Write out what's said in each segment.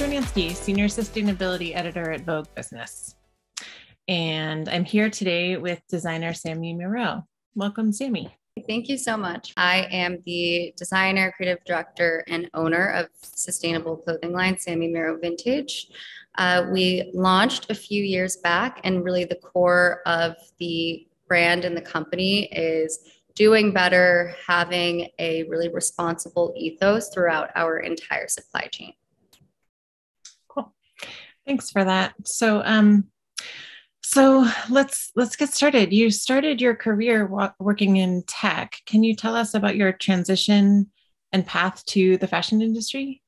Cernansky, Senior Sustainability Editor at Vogue Business. And I'm here today with designer Sami Miro. Welcome, Sami. Thank you so much. I am the designer, creative director, and owner of sustainable clothing line, Sami Miro Vintage. Uh, we launched a few years back, and really the core of the brand and the company is doing better, having a really responsible ethos throughout our entire supply chain. Thanks for that. So, um, so let's let's get started. You started your career working in tech. Can you tell us about your transition and path to the fashion industry?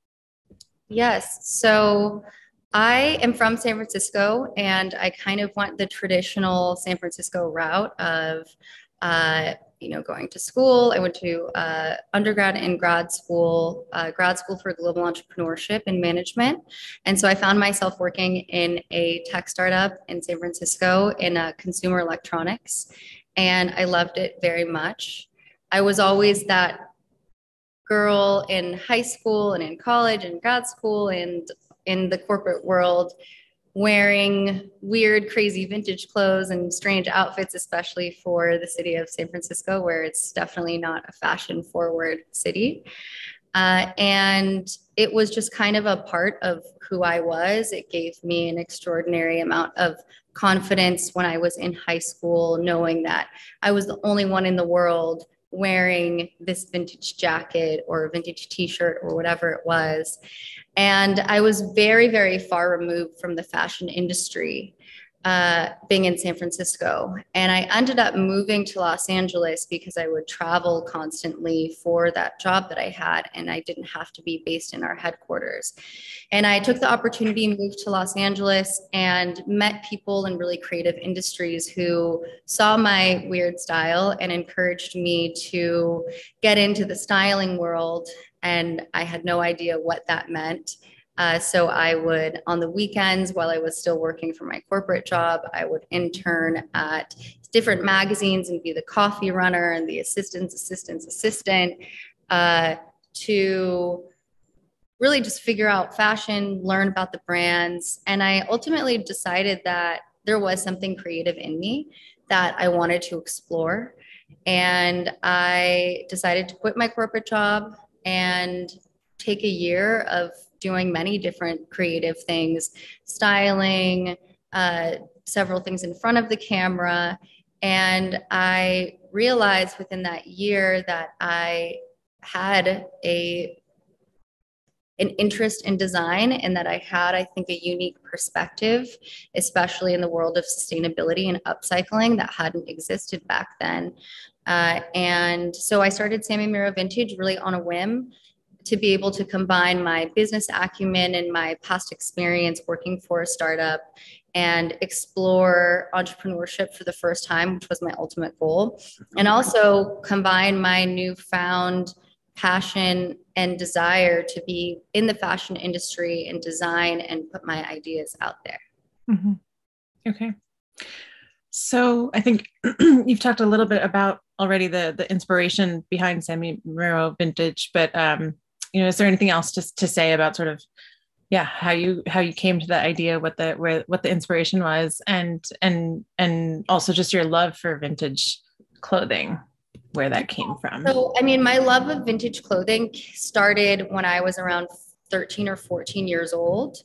Yes. So I am from San Francisco, and I kind of went the traditional San Francisco route of uh, you know, going to school. I went to uh, undergrad and grad school, uh, grad school for global entrepreneurship and management. And so I found myself working in a tech startup in San Francisco in uh, consumer electronics. And I loved it very much. I was always that girl in high school and in college and grad school and in the corporate world wearing weird, crazy vintage clothes and strange outfits, especially for the city of San Francisco, where it's definitely not a fashion forward city. Uh, and it was just kind of a part of who I was. It gave me an extraordinary amount of confidence when I was in high school, knowing that I was the only one in the world wearing this vintage jacket or vintage t-shirt or whatever it was. And i was very very far removed from the fashion industry uh, being in San Francisco. And I ended up moving to Los Angeles because I would travel constantly for that job that I had, and I didn't have to be based in our headquarters. And I took the opportunity, moved to Los Angeles, and met people in really creative industries who saw my weird style and encouraged me to get into the styling world. And I had no idea what that meant. Uh, so I would, on the weekends, while I was still working for my corporate job, I would intern at different magazines and be the coffee runner and the assistant's assistant's assistant uh, to really just figure out fashion, learn about the brands. And I ultimately decided that there was something creative in me that I wanted to explore. And I decided to quit my corporate job and take a year of doing many different creative things, styling, uh, several things in front of the camera. And I realized within that year that I had a an interest in design and that I had, I think, a unique perspective, especially in the world of sustainability and upcycling that hadn't existed back then. Uh, and so I started Sami Miro Vintage really on a whim to be able to combine my business acumen and my past experience working for a startup and explore entrepreneurship for the first time, which was my ultimate goal, and also combine my newfound passion and desire to be in the fashion industry and design and put my ideas out there. Mm-hmm. Okay. So I think you've talked a little bit about already the the inspiration behind Sami Miro Vintage, but um, you know is there anything else just to say about sort of yeah how you how you came to the idea what the where what the inspiration was and and and also just your love for vintage clothing where that came from? So i mean my love of vintage clothing started when i was around 13 or 14 years old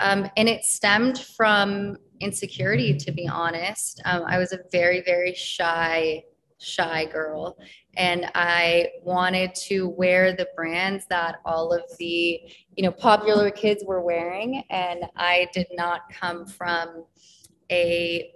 um, and it stemmed from insecurity to be honest. Um, i was a very very shy shy girl and I wanted to wear the brands that all of the you know popular kids were wearing. And I did not come from a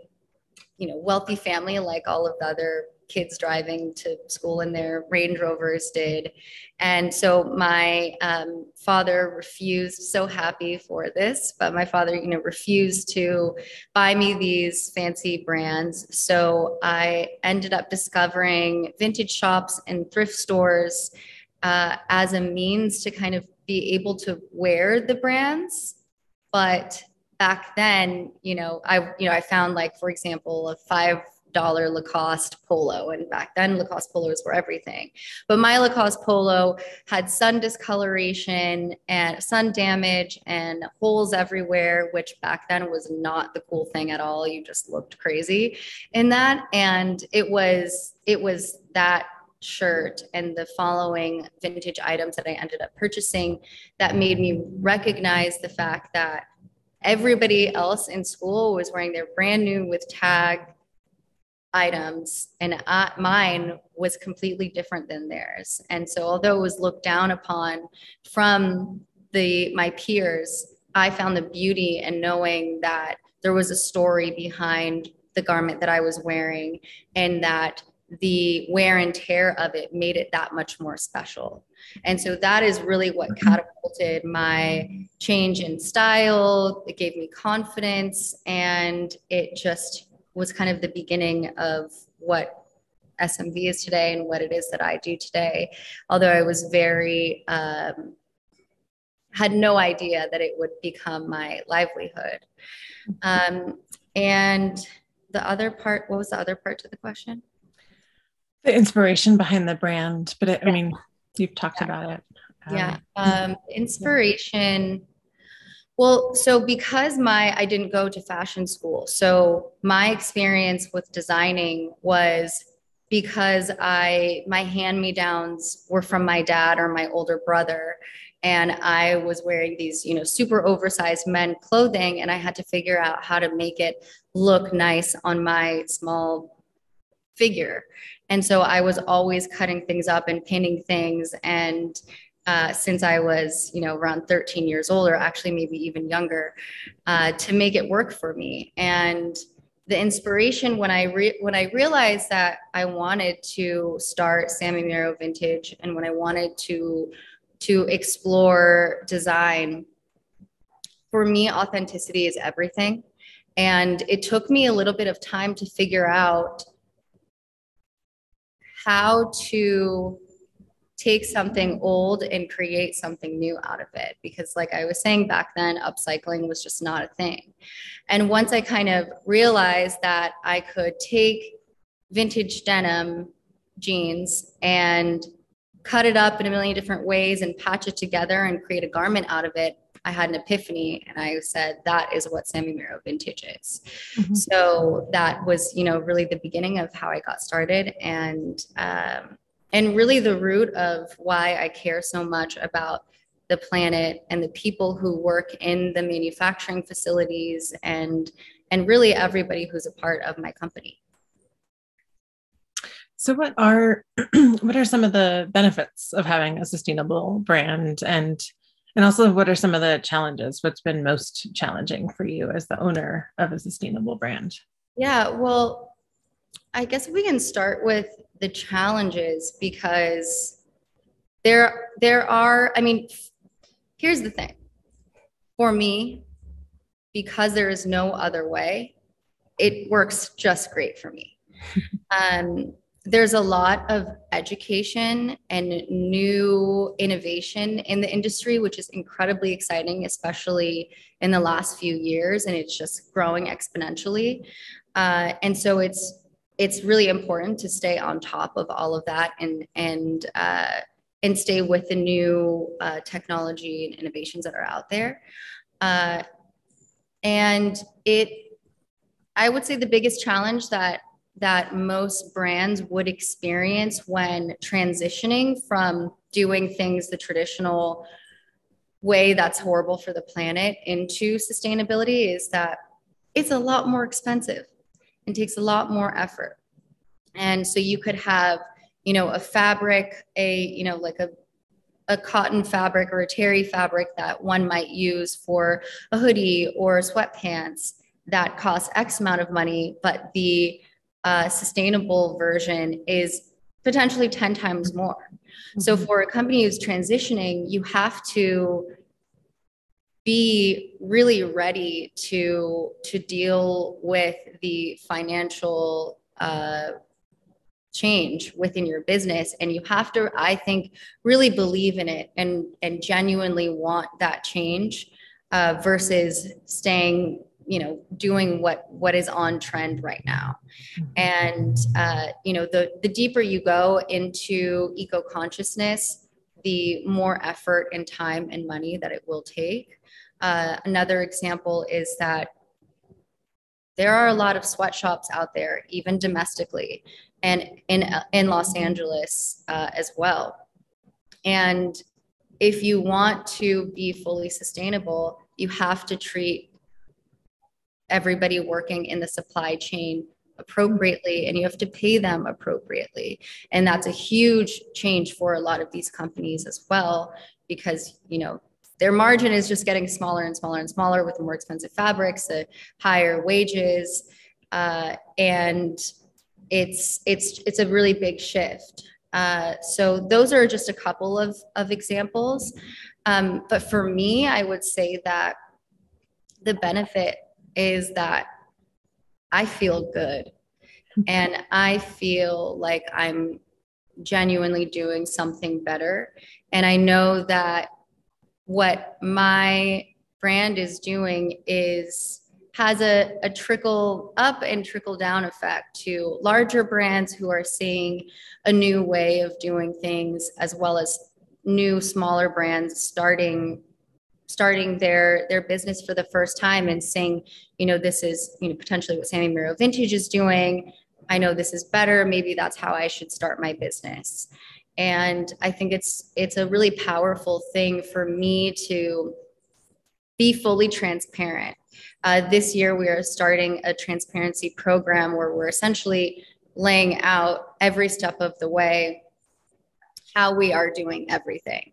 you know wealthy family like all of the other kids driving to school in their Range Rovers did. And so my um, father refused, so happy for this, but my father, you know, refused to buy me these fancy brands. So I ended up discovering vintage shops and thrift stores uh, as a means to kind of be able to wear the brands. But back then, you know, I, you know, I found like, for example, a five dollar Lacoste polo. And back then, Lacoste polos were everything. But my Lacoste polo had sun discoloration and sun damage and holes everywhere, which back then was not the cool thing at all. You just looked crazy in that. And it was, it was that shirt and the following vintage items that I ended up purchasing that made me recognize the fact that everybody else in school was wearing their brand new with tag items and I, mine was completely different than theirs and so although it was looked down upon from the my peers i found the beauty in knowing that there was a story behind the garment that i was wearing and that the wear and tear of it made it that much more special. And so that is really what mm-hmm. catapulted my change in style. It gave me confidence and it just was kind of the beginning of what SMV is today and what it is that I do today. Although I was very, um, had no idea that it would become my livelihood. Um, and the other part, what was the other part to the question? the inspiration behind the brand but it, i mean you've talked yeah. about it um, yeah um, inspiration well so because my i didn't go to fashion school so my experience with designing was because i my hand me downs were from my dad or my older brother and i was wearing these you know super oversized men clothing and i had to figure out how to make it look nice on my small figure and so I was always cutting things up and pinning things. And uh, since I was, you know, around 13 years old, or actually maybe even younger, uh, to make it work for me. And the inspiration when I re- when I realized that I wanted to start Sami Miro Vintage, and when I wanted to to explore design, for me, authenticity is everything. And it took me a little bit of time to figure out how to take something old and create something new out of it because like i was saying back then upcycling was just not a thing and once i kind of realized that i could take vintage denim jeans and cut it up in a million different ways and patch it together and create a garment out of it I had an epiphany and I said, that is what Sami Miro vintage is. Mm-hmm. So that was, you know, really the beginning of how I got started and, um, and really the root of why I care so much about the planet and the people who work in the manufacturing facilities and, and really everybody who's a part of my company. So what are what are some of the benefits of having a sustainable brand and and also, what are some of the challenges? What's been most challenging for you as the owner of a sustainable brand? Yeah, well, I guess we can start with the challenges because there there are, I mean, here's the thing. For me, because there is no other way, it works just great for me. um, there's a lot of education and new innovation in the industry, which is incredibly exciting, especially in the last few years, and it's just growing exponentially. Uh, and so it's it's really important to stay on top of all of that and and uh, and stay with the new uh, technology and innovations that are out there. Uh, and it, I would say, the biggest challenge that that most brands would experience when transitioning from doing things the traditional way that's horrible for the planet into sustainability is that it's a lot more expensive and takes a lot more effort. And so you could have, you know, a fabric, a, you know, like a a cotton fabric or a terry fabric that one might use for a hoodie or sweatpants that costs X amount of money, but the uh, sustainable version is potentially 10 times more. Mm-hmm. So for a company who's transitioning, you have to be really ready to to deal with the financial uh, change within your business. And you have to i think really believe in it and and genuinely want that change uh, versus staying you know doing what what is on trend right now. Mm-hmm. and uh, you know the the deeper you go into eco consciousness the more effort and time and money that it will take uh, another example is that there are a lot of sweatshops out there even domestically and in in los angeles uh, as well. And if you want to be fully sustainable you have to treat everybody working in the supply chain appropriately and you have to pay them appropriately. And that's a huge change for a lot of these companies as well because you know their margin is just getting smaller and smaller and smaller with the more expensive fabrics the higher wages uh, and it's it's it's a really big shift uh, so those are just a couple of of examples um, but for me i would say that the benefit is that I feel good and I feel like I'm genuinely doing something better. And I know that what my brand is doing is has a, a trickle up and trickle down effect to larger brands who are seeing a new way of doing things as well as new smaller brands starting starting their their business for the first time and saying, you know, this is you know potentially what Sami Miro Vintage is doing. I know this is better. Maybe that's how I should start my business. And I think it's it's a really powerful thing for me to be fully transparent. Uh, this year, we are starting a transparency program where we're essentially laying out every step of the way how we are doing everything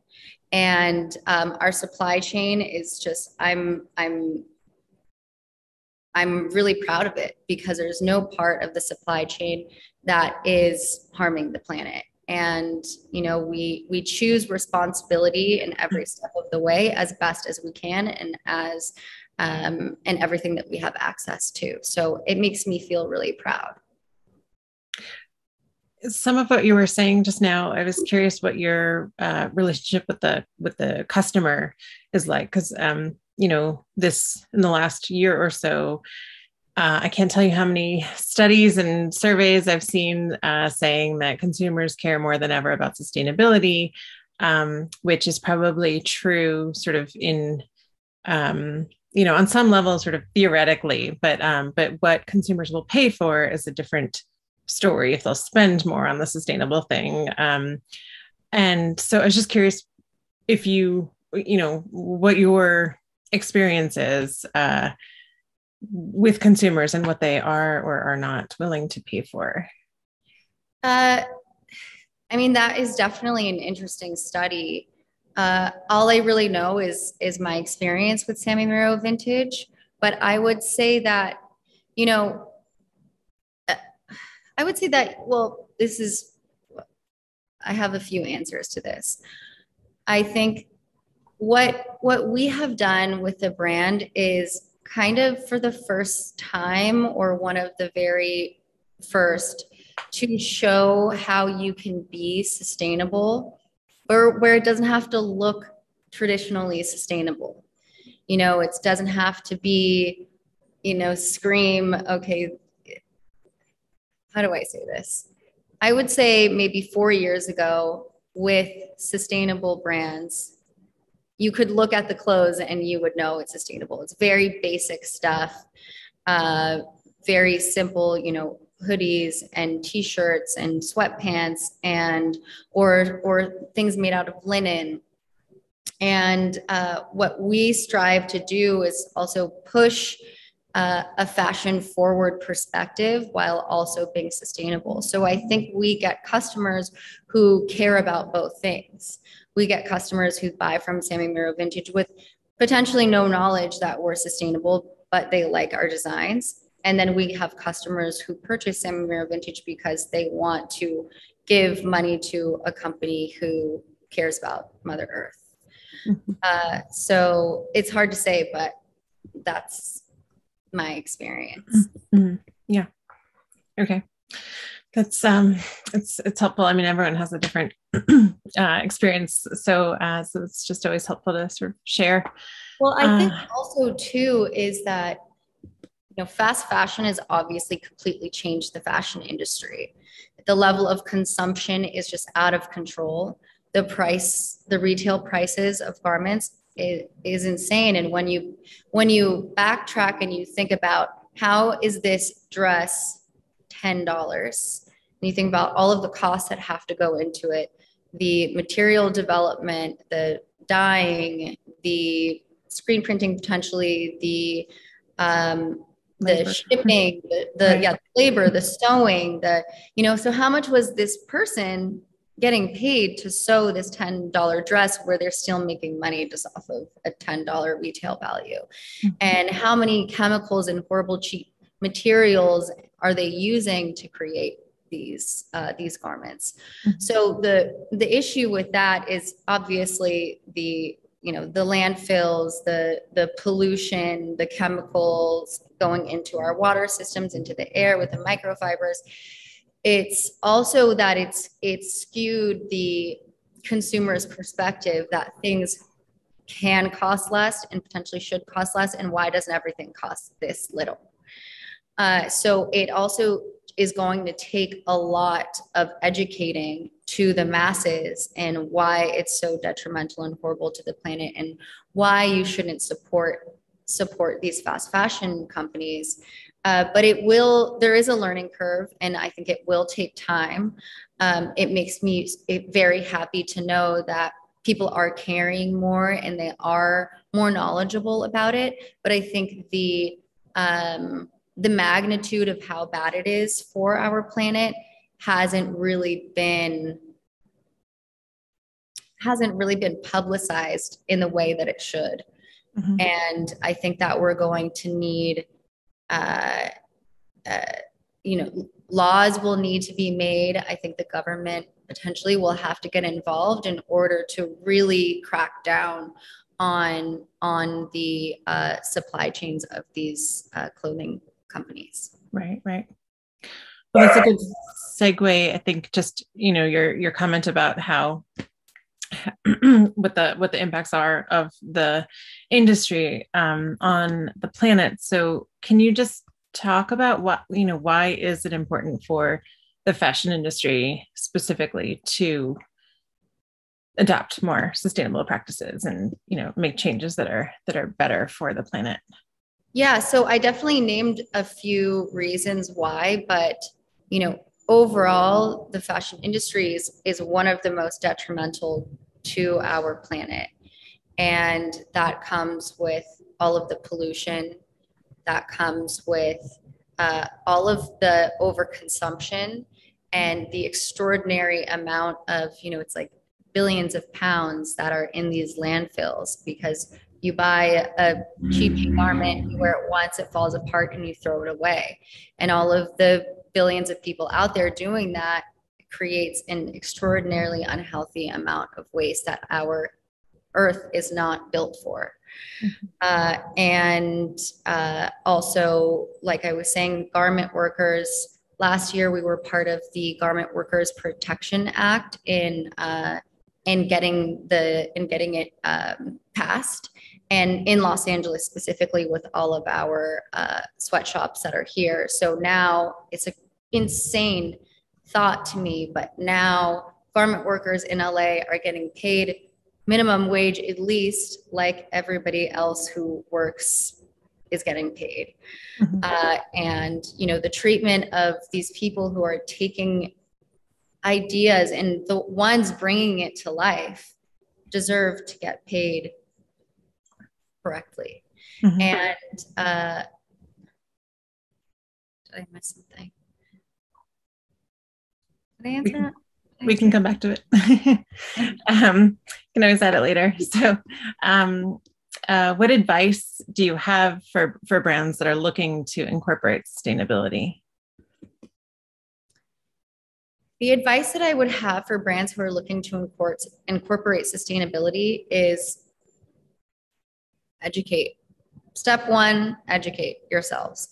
and um, our supply chain is just i'm i'm i'm really proud of it because there's no part of the supply chain that is harming the planet and you know we we choose responsibility in every step of the way as best as we can and as um, and everything that we have access to. So it makes me feel really proud. Some of what you were saying just now i was curious what your uh, relationship with the with the customer is like. Because um you know this in the last year or so uh, i can't tell you how many studies and surveys i've seen uh, saying that consumers care more than ever about sustainability um, which is probably true sort of in um, you know on some level sort of theoretically but um, but what consumers will pay for is a different story if they'll spend more on the sustainable thing. Um, and so I was just curious if you, you know, what your experience is uh, with consumers and what they are or are not willing to pay for. Uh, I mean, that is definitely an interesting study. Uh, all I really know is is my experience with Sami Miro Vintage, but I would say that, you know, I would say that, well, this is, I have a few answers to this. I think what what we have done with the brand is kind of for the first time or one of the very first to show how you can be sustainable or where it doesn't have to look traditionally sustainable. You know, it doesn't have to be, you know, scream, okay, how do I say this? I would say maybe four years ago with sustainable brands, you could look at the clothes and you would know it's sustainable. It's very basic stuff, uh, very simple, you know, hoodies and t-shirts and sweatpants and or or things made out of linen. And uh, what we strive to do is also push uh, a fashion forward perspective while also being sustainable. So I think we get customers who care about both things. We get customers who buy from Sami Miro Vintage with potentially no knowledge that we're sustainable, but they like our designs. And then we have customers who purchase Sami Miro Vintage because they want to give money to a company who cares about Mother Earth. Mm-hmm. Uh, so it's hard to say, but that's my experience. Mm-hmm. Yeah. Okay. That's um it's it's helpful. I mean, everyone has a different uh, experience. So uh so it's just always helpful to sort of share. Well, I think uh, also too is that you know, fast fashion has obviously completely changed the fashion industry. The level of consumption is just out of control. The price, the retail prices of garments is, is insane. And when you when you backtrack and you think about how is this dress ten dollars, and you think about all of the costs that have to go into it, the material development, the dyeing, the screen printing potentially, the um, the labor. shipping, the, the right. yeah, the labor, the sewing, the you know. So how much was this person getting paid to sew this ten dollar dress where they're still making money just off of a ten dollar retail value, mm-hmm. and how many chemicals and horrible cheap materials are they using to create these uh, these garments? Mm-hmm. So the the issue with that is obviously the you know the landfills the the pollution the chemicals going into our water systems into the air with the microfibers it's also that it's it's skewed the consumer's perspective that things can cost less and potentially should cost less and why doesn't everything cost this little? Uh, so it also is going to take a lot of educating to the masses and why it's so detrimental and horrible to the planet and why you shouldn't support support these fast fashion companies uh, but it will there is a learning curve and i think it will take time. Um, it makes me very happy to know that people are caring more and they are more knowledgeable about it. But i think the um, the magnitude of how bad it is for our planet hasn't really been hasn't really been publicized in the way that it should. Mm-hmm. and i think that we're going to need uh, uh, you know laws will need to be made i think the government potentially will have to get involved in order to really crack down on on the uh, supply chains of these uh, clothing companies. Right, right. Well, that's a good segue. I think just you know your your comment about how what the what the impacts are of the industry um, on the planet. So, can you just talk about what you know? Why is it important for the fashion industry specifically to adopt more sustainable practices and you know make changes that are that are better for the planet? Yeah, so I definitely named a few reasons why, but you know, overall, the fashion industry is, is one of the most detrimental to our planet. And that comes with all of the pollution, that comes with uh, all of the overconsumption and the extraordinary amount of, you know, it's like billions of pounds that are in these landfills because you buy a cheap garment, you wear it once, it falls apart, and you throw it away. And all of the billions of people out there doing that creates an extraordinarily unhealthy amount of waste that our earth is not built for. Mm-hmm. Uh, and uh, also, like I was saying, garment workers. Last year, we were part of the Garment Workers Protection Act in uh, in getting the in getting it um, passed and in Los Angeles specifically with all of our uh, sweatshops that are here. So now it's an insane thought to me, but now garment workers in LA are getting paid minimum wage at least like everybody else who works is getting paid. Mm-hmm. Uh, and you know the treatment of these people who are taking ideas and the ones bringing it to life deserve to get paid correctly. Mm-hmm. And uh, did I miss something? Did I answer that? we can come back to it. um, can always add it later. So, um, uh, what advice do you have for for brands that are looking to incorporate sustainability? The advice that I would have for brands who are looking to incorporate, incorporate sustainability is educate. Step one, educate yourselves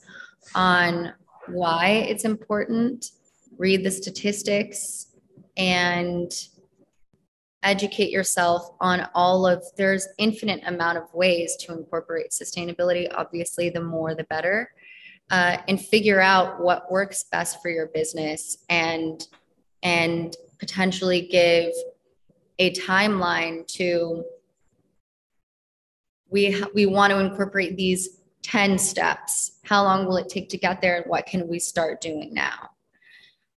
on why it's important, read the statistics, and educate yourself on all of there's infinite amount of ways to incorporate sustainability obviously the more the better uh, and figure out what works best for your business and and potentially give a timeline to we we want to incorporate these 10 steps. How long will it take to get there and what can we start doing now?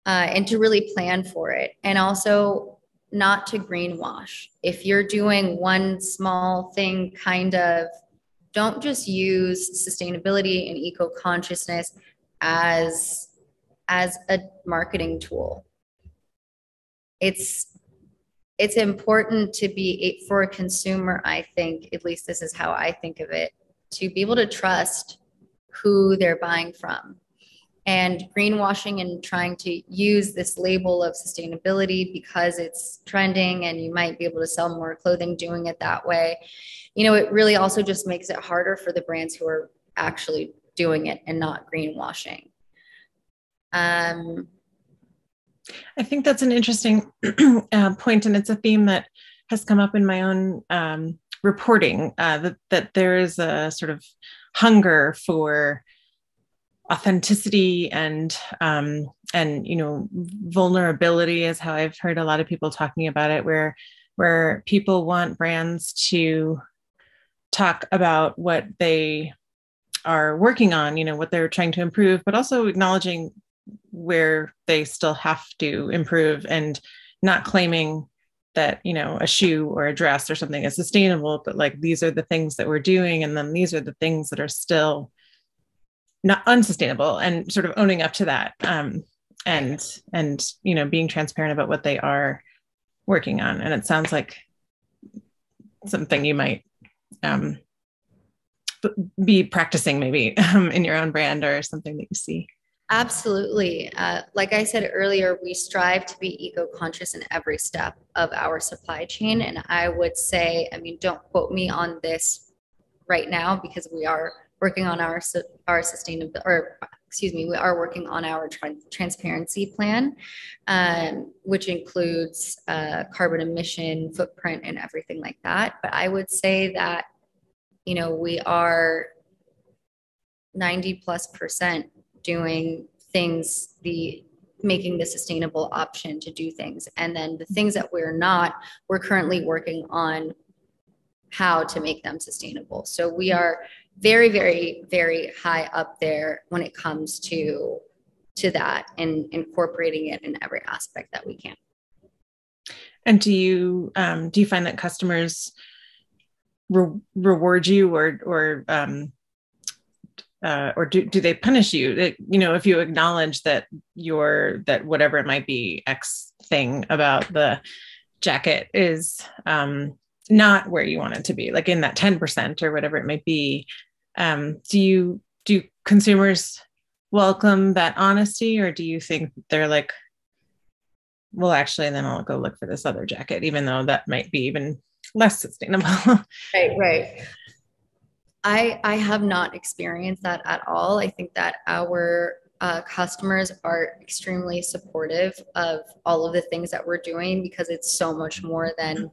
Uh, and to really plan for it. And also not to greenwash. If you're doing one small thing kind of don't just use sustainability and eco consciousness as as a marketing tool. It's it's important to be for a consumer i think at least this is how i think of it to be able to trust who they're buying from. And greenwashing and trying to use this label of sustainability because it's trending and you might be able to sell more clothing doing it that way you know it really also just makes it harder for the brands who are actually doing it and not greenwashing. Um, I think that's an interesting uh, point, and it's a theme that has come up in my own um, reporting uh, that that there is a sort of hunger for authenticity and um, and you know vulnerability is how I've heard a lot of people talking about it, where where people want brands to talk about what they are working on, you know, what they're trying to improve, but also acknowledging where they still have to improve and not claiming that you know a shoe or a dress or something is sustainable but like these are the things that we're doing and then these are the things that are still not unsustainable and sort of owning up to that um, and and you know being transparent about what they are working on. And it sounds like something you might um, be practicing maybe um, in your own brand or something that you see Absolutely. Uh, like I said earlier, we strive to be eco conscious in every step of our supply chain. And I would say, I mean, don't quote me on this right now because we are working on our our sustainability or excuse me we are working on our tra- transparency plan um, which includes uh, carbon emission footprint and everything like that but i would say that you know we are 90 plus percent doing things the making the sustainable option to do things. And then the things that we're not we're currently working on how to make them sustainable. So we are very very very high up there when it comes to to that and incorporating it in every aspect that we can. And do you um, do you find that customers re- reward you or or um, uh, or do, do they punish you? It, you know if you acknowledge that your that whatever it might be x thing about the jacket is um, not where you want it to be like in that 10% or whatever it might be um, do you do consumers welcome that honesty or do you think they're like well actually then i'll go look for this other jacket even though that might be even less sustainable? Right right I, I have not experienced that at all. I think that our uh, customers are extremely supportive of all of the things that we're doing because it's so much more than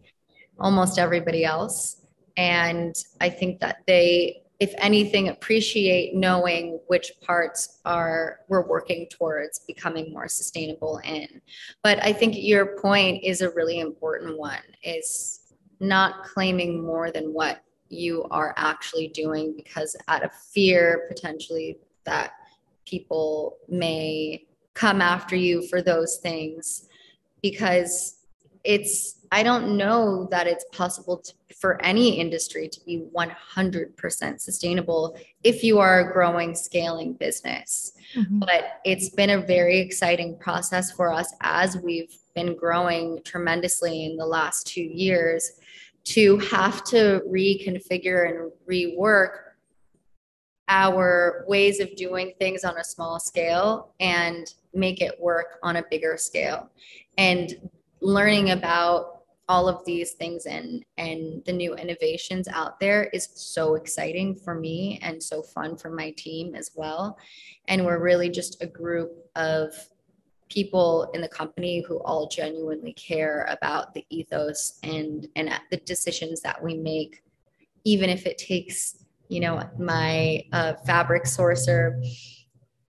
almost everybody else. And I think that they, if anything, appreciate knowing which parts are we're working towards becoming more sustainable in. But I think your point is a really important one is not claiming more than what you are actually doing because out of fear potentially that people may come after you for those things. Because it's i don't know that it's possible to, for any industry to be 100% sustainable if you are a growing scaling business. Mm-hmm. but it's been a very exciting process for us as we've been growing tremendously in the last two years to have to reconfigure and rework our ways of doing things on a small scale and make it work on a bigger scale. And learning about all of these things and and the new innovations out there is so exciting for me and so fun for my team as well. And we're really just a group of people in the company who all genuinely care about the ethos and and the decisions that we make even if it takes you know my uh, fabric sourcer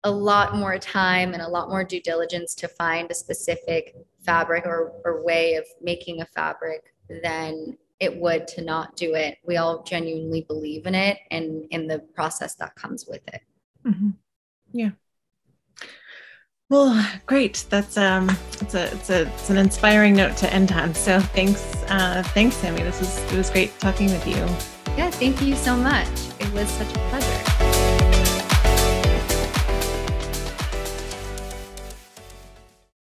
a lot more time and a lot more due diligence to find a specific fabric or, or way of making a fabric than it would to not do it. We all genuinely believe in it and in the process that comes with it. Mm-hmm. Yeah. Well, great. That's um, it's a it's a it's an inspiring note to end on. So thanks, uh, thanks, Sami. This was it was great talking with you. Yeah, thank you so much. It was such a pleasure.